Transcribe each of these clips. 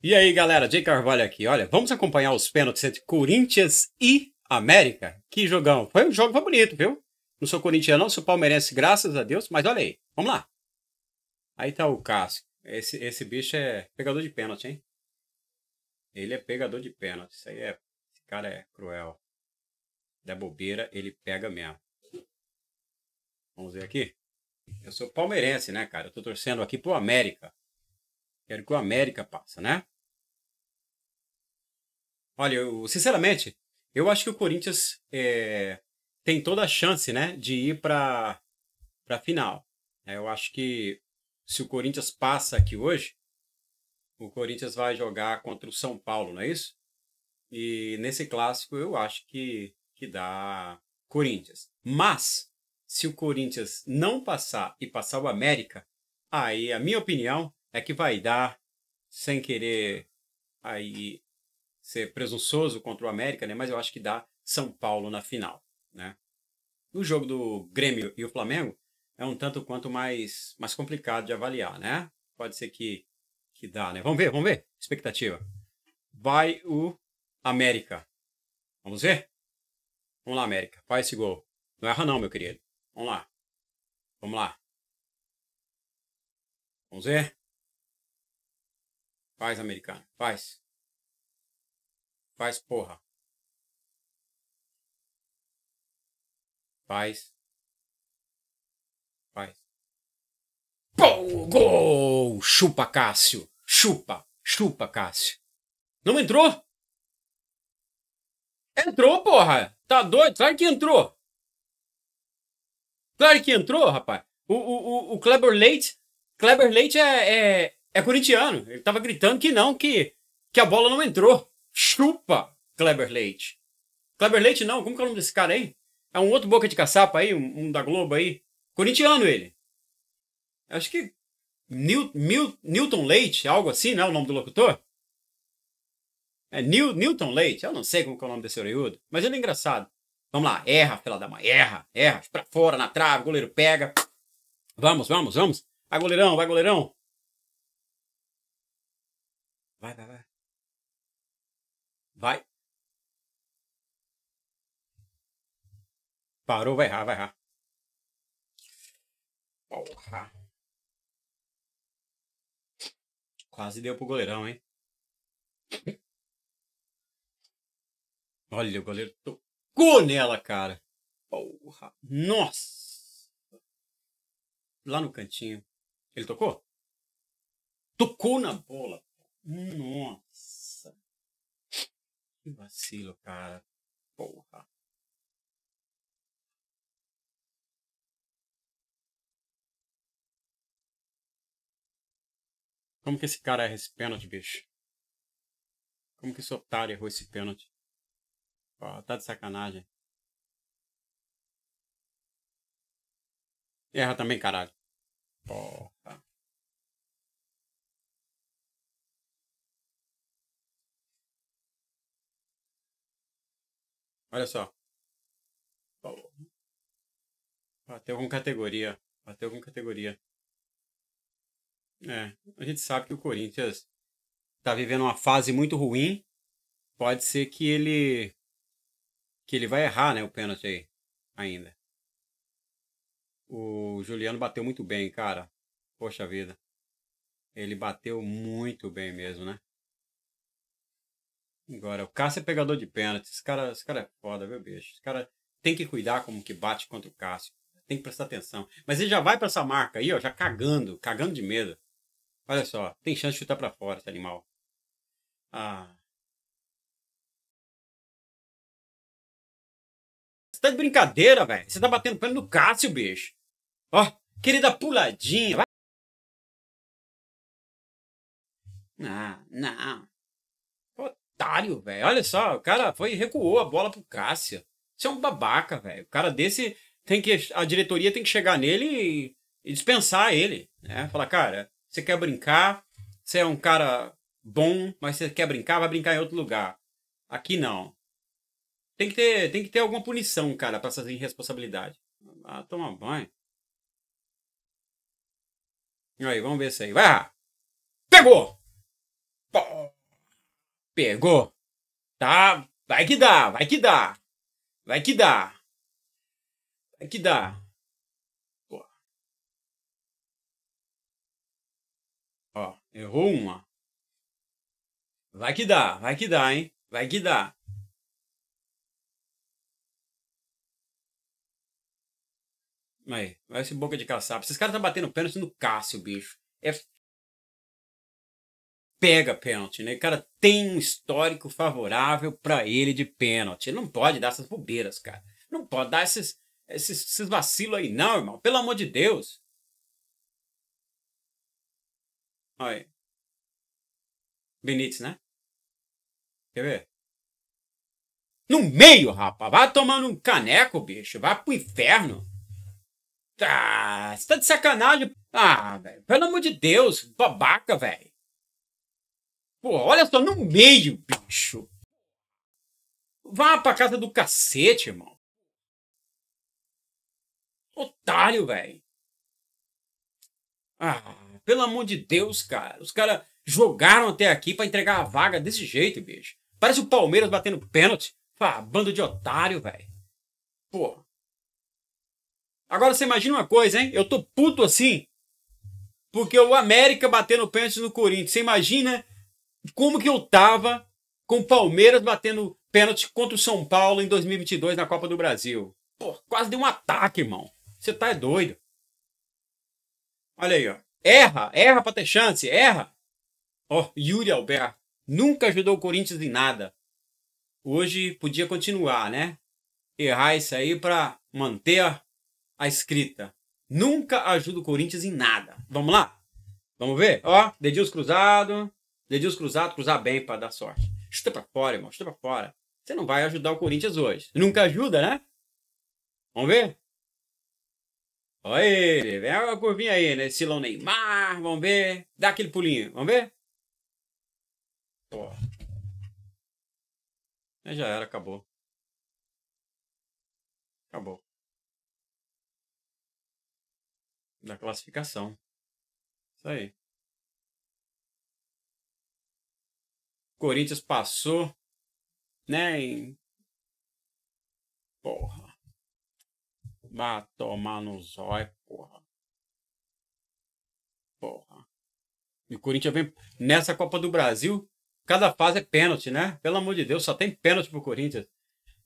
E aí, galera, Jay Carvalho aqui. Olha, vamos acompanhar os pênaltis entre Corinthians e América. Que jogão. Foi um jogo foi bonito, viu? Não sou corintiano, não, sou palmeirense, graças a Deus, mas olha aí. Vamos lá. Aí tá o Cássio. Esse, esse bicho é pegador de pênalti, hein? Ele é pegador de pênalti. Isso aí é. Esse cara é cruel. Da bobeira, ele pega mesmo. Vamos ver aqui. Eu sou palmeirense, né, cara? Eu tô torcendo aqui pro América. Quero que o América passa, né? Olha, eu, sinceramente, eu acho que o Corinthians é, tem toda a chance, né, de ir para a final. É, eu acho que se o Corinthians passa aqui hoje, o Corinthians vai jogar contra o São Paulo, não é isso? E nesse clássico eu acho que, que dá Corinthians. Mas, se o Corinthians não passar e passar o América, aí a minha opinião é que vai dar, sem querer aí ser presunçoso contra o América, né? Mas eu acho que dá São Paulo na final, né? O jogo do Grêmio e o Flamengo é um tanto quanto mais, mais complicado de avaliar, né? Pode ser que, que dá, né? Vamos ver, vamos ver. Expectativa. Vai o América. Vamos ver? Vamos lá, América. Faz esse gol. Não erra não, meu querido. Vamos lá. Vamos lá. Vamos ver? Faz, americano. Faz. Faz, porra. Faz. Faz. Pô, gol! Chupa, Cássio. Chupa. Chupa, Cássio. Não entrou? Entrou, porra. Tá doido? Claro que entrou. Claro que entrou, rapaz. O, o, o, o Kleber Leite. Kleber Leite é, é, é corintiano. Ele tava gritando que não, que, que a bola não entrou. Chupa, Kleber Leite. Kleber Leite não, como que é o nome desse cara aí? É um outro boca de caçapa aí, um, um da Globo aí. Corintiano ele. Acho que Mil, Newton Leite, algo assim, né? O nome do locutor? É Nil, Newton Leite. Eu não sei como é o nome desse orelhudo, mas ele é engraçado. Vamos lá, erra, fila da mãe, erra, erra, pra fora, na trave, goleiro pega. Vamos, vamos, vamos. Vai, goleirão, vai, goleirão. Vai, vai, vai. Vai. Parou, vai errar, vai errar. Porra. Quase deu pro goleirão, hein? Olha, o goleiro tocou nela, cara. Porra. Nossa. Lá no cantinho. Ele tocou? Tocou na bola. Nossa. Que vacilo, cara. Porra. Como que esse cara erra esse pênalti, bicho? Como que esse otário errou esse pênalti? Ó, tá de sacanagem. Erra também, caralho. Porra. Olha só. Bateu com categoria. Bateu com categoria. É, a gente sabe que o Corinthians está vivendo uma fase muito ruim. Pode ser que ele que ele vai errar, né, o pênalti aí ainda. O Juliano bateu muito bem, cara. Poxa vida. Ele bateu muito bem mesmo, né? Agora, o Cássio é pegador de pênalti. Esse cara, esse cara é foda, viu, bicho? Esse cara tem que cuidar como que bate contra o Cássio. Tem que prestar atenção. Mas ele já vai para essa marca aí, ó, já cagando, cagando de medo. Olha só, tem chance de chutar para fora esse animal. Ah. Você tá de brincadeira, velho. Você tá batendo pênalti no Cássio, bicho. Ó, querida puladinha. Vai. Não, não. Otário, velho. Olha só, o cara foi recuou a bola pro Cássio. Você é um babaca, velho. O cara desse tem que. A diretoria tem que chegar nele e, e dispensar ele. Né? Falar, cara, você quer brincar, você é um cara bom, mas você quer brincar, vai brincar em outro lugar. Aqui não. Tem que ter, tem que ter alguma punição, cara, pra essas irresponsabilidade. Ah, toma banho. Aí, vamos ver isso aí. Vai! Pegou! Pô, pegou. Tá, vai que dá, vai que dá. Vai que dá. Vai que dá. Pô. Ó, errou uma. Vai que dá, vai que dá, hein? Vai que dá. Aí, vai esse boca de caçapa. Esses caras tá batendo pênalti no Cássio, bicho. É. Pega pênalti, né? O cara tem um histórico favorável para ele de pênalti. Ele não pode dar essas bobeiras, cara. Não pode dar esses, esses, esses vacilos aí, não, irmão. Pelo amor de Deus. Aí. Benítez, né? Quer ver? No meio, rapaz. Vai tomando um caneco, bicho. Vai pro inferno. Ah, você tá de sacanagem. Ah, velho. Pelo amor de Deus. Babaca, velho. Olha só, no meio, bicho. Vá pra casa do cacete, irmão. Otário, velho. Ah, pelo amor de Deus, cara. Os caras jogaram até aqui para entregar a vaga desse jeito, bicho. Parece o Palmeiras batendo pênalti. Ah, bando de otário, velho. Pô. Agora você imagina uma coisa, hein? Eu tô puto assim. Porque o América batendo pênalti no Corinthians. Você imagina como que eu tava com o Palmeiras batendo pênalti contra o São Paulo em 2022 na Copa do Brasil. Pô, quase deu um ataque, irmão. Você tá doido. Olha aí, ó. Erra, erra pra ter chance, erra. Ó, Yuri Alberto. Nunca ajudou o Corinthians em nada. Hoje podia continuar, né? Errar isso aí pra manter a a escrita. Nunca ajuda o Corinthians em nada. Vamos lá? Vamos ver? Ó, dedinhos cruzados. Dedinhos cruzados, cruzar bem para dar sorte. Chuta para fora, irmão. Chuta para fora. Você não vai ajudar o Corinthians hoje. Nunca ajuda, né? Vamos ver? Olha ele. Vem a curvinha aí, né? Silão Neymar. Vamos ver. Dá aquele pulinho. Vamos ver? Pô. Já era, acabou. Acabou. da classificação. Isso aí. Corinthians passou, né? Em... Porra. Vai tomar no zóio, porra. Porra. E o Corinthians vem nessa Copa do Brasil. Cada fase é pênalti, né? Pelo amor de Deus, só tem pênalti pro Corinthians.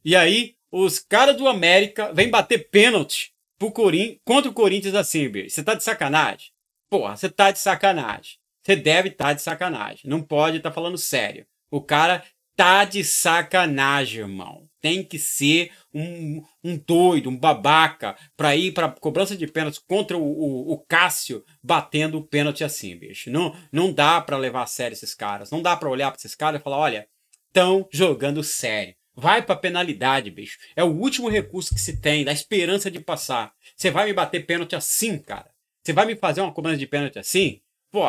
E aí, os caras do América vêm bater pênalti pro Corin contra o Corinthians assim, bicho. Você tá de sacanagem? Porra, você tá de sacanagem. Você deve estar tá de sacanagem. Não pode estar tá falando sério. O cara tá de sacanagem, irmão. Tem que ser um, um doido, um babaca, pra ir pra cobrança de pênalti contra o, o, o Cássio batendo o pênalti assim, bicho. Não, não dá para levar a sério esses caras. Não dá para olhar para esses caras e falar: olha, estão jogando sério. Vai pra penalidade, bicho. É o último recurso que se tem, da esperança de passar. Você vai me bater pênalti assim, cara? Você vai me fazer uma cobrança de pênalti assim? Pô,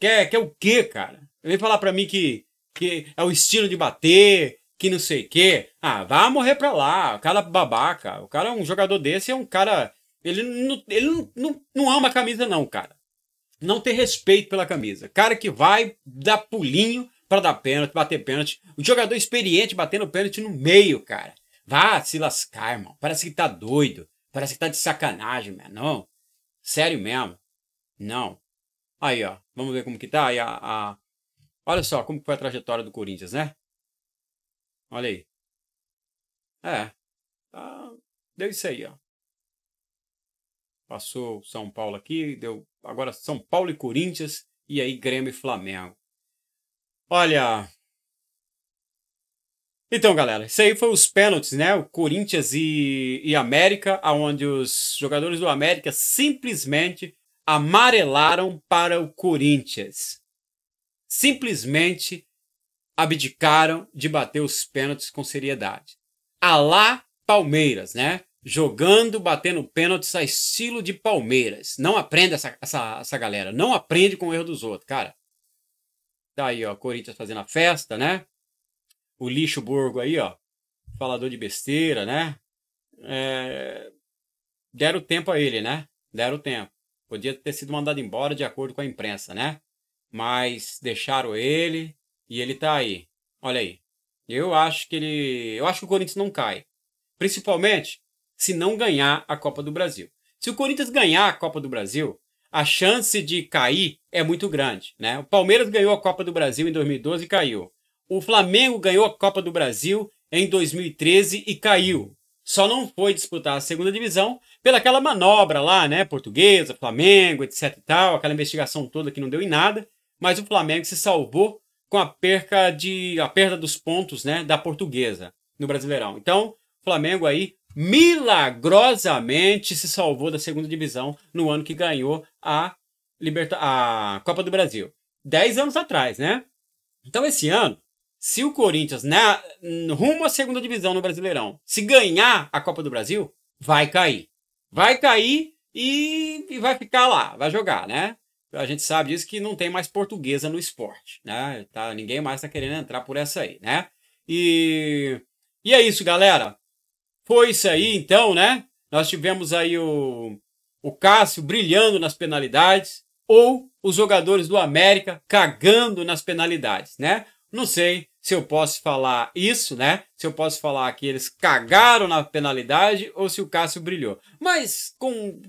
quer, quer o quê, cara? Vem falar pra mim que, que é o estilo de bater, que não sei o quê. Ah, vá morrer pra lá. O cara babaca. O cara, um jogador desse é um cara. Ele não, ele não, não, não ama a camisa, não, cara. Não tem respeito pela camisa. Cara que vai dar pulinho para dar pênalti, bater pênalti. O jogador experiente batendo pênalti no meio, cara. Vá se lascar, irmão. Parece que tá doido. Parece que tá de sacanagem, mano. Não. Sério mesmo. Não. Aí, ó. Vamos ver como que tá. Aí, a, a... Olha só como foi a trajetória do Corinthians, né? Olha aí. É. Tá... Deu isso aí, ó. Passou São Paulo aqui, deu agora São Paulo e Corinthians e aí Grêmio e Flamengo. Olha. Então, galera, isso aí foi os pênaltis, né? O Corinthians e, e América, onde os jogadores do América simplesmente amarelaram para o Corinthians. Simplesmente abdicaram de bater os pênaltis com seriedade. Alá Palmeiras, né? Jogando, batendo pênaltis a estilo de Palmeiras. Não aprende essa, essa, essa galera. Não aprende com o erro dos outros, cara. Tá aí, ó, Corinthians fazendo a festa, né? O lixo Borgo aí, ó, falador de besteira, né? É... Deram tempo a ele, né? Deram tempo. Podia ter sido mandado embora de acordo com a imprensa, né? mas deixaram ele e ele tá aí. Olha aí. Eu acho que ele. Eu acho que o Corinthians não cai. Principalmente se não ganhar a Copa do Brasil. Se o Corinthians ganhar a Copa do Brasil, a chance de cair é muito grande. Né? O Palmeiras ganhou a Copa do Brasil em 2012 e caiu. O Flamengo ganhou a Copa do Brasil em 2013 e caiu. Só não foi disputar a segunda divisão pelaquela manobra lá, né? Portuguesa, Flamengo, etc e tal, aquela investigação toda que não deu em nada. Mas o Flamengo se salvou com a perca de a perda dos pontos, né, da Portuguesa no Brasileirão. Então, o Flamengo aí milagrosamente se salvou da segunda divisão no ano que ganhou a, Liberta a Copa do Brasil. Dez anos atrás, né? Então, esse ano, se o Corinthians, né, rumo à segunda divisão no Brasileirão, se ganhar a Copa do Brasil, vai cair. Vai cair e, e vai ficar lá, vai jogar, né? A gente sabe disso que não tem mais portuguesa no esporte, né? Tá, ninguém mais está querendo entrar por essa aí, né? E, e é isso, galera. Foi isso aí, então, né? Nós tivemos aí o, o Cássio brilhando nas penalidades ou os jogadores do América cagando nas penalidades, né? Não sei se eu posso falar isso, né? Se eu posso falar que eles cagaram na penalidade ou se o Cássio brilhou. Mas com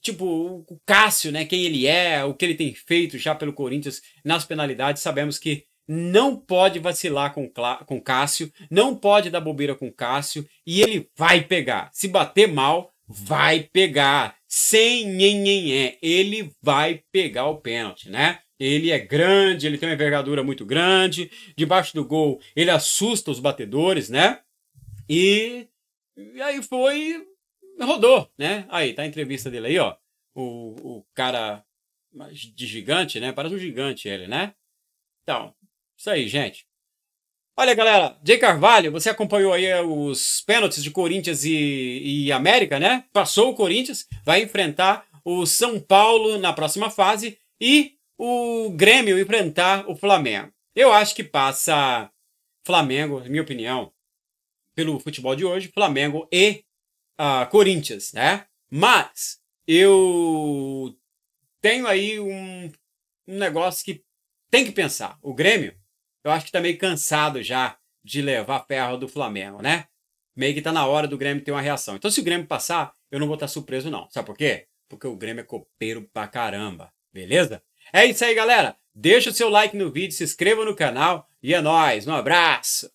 tipo o Cássio, né, quem ele é, o que ele tem feito já pelo Corinthians nas penalidades, sabemos que não pode vacilar com, com Cássio, não pode dar bobeira com Cássio e ele vai pegar. Se bater mal, vai pegar. Sem nhenhenhé, ele vai pegar o pênalti, né? Ele é grande, ele tem uma envergadura muito grande. Debaixo do gol, ele assusta os batedores, né? E, e aí foi. Rodou, né? Aí, tá a entrevista dele aí, ó. O, o cara de gigante, né? Parece um gigante ele, né? Então, isso aí, gente. Olha, galera, Jay Carvalho, você acompanhou aí eh, os pênaltis de Corinthians e, e América, né? Passou o Corinthians, vai enfrentar o São Paulo na próxima fase e o Grêmio enfrentar o Flamengo. Eu acho que passa Flamengo, na minha opinião, pelo futebol de hoje, Flamengo e uh, Corinthians, né? Mas eu tenho aí um, um negócio que tem que pensar. O Grêmio eu acho que tá meio cansado já de levar ferro do Flamengo, né? Meio que tá na hora do Grêmio ter uma reação. Então, se o Grêmio passar, eu não vou estar tá surpreso, não. Sabe por quê? Porque o Grêmio é copeiro pra caramba. Beleza? É isso aí, galera. Deixa o seu like no vídeo, se inscreva no canal e é nóis. Um abraço!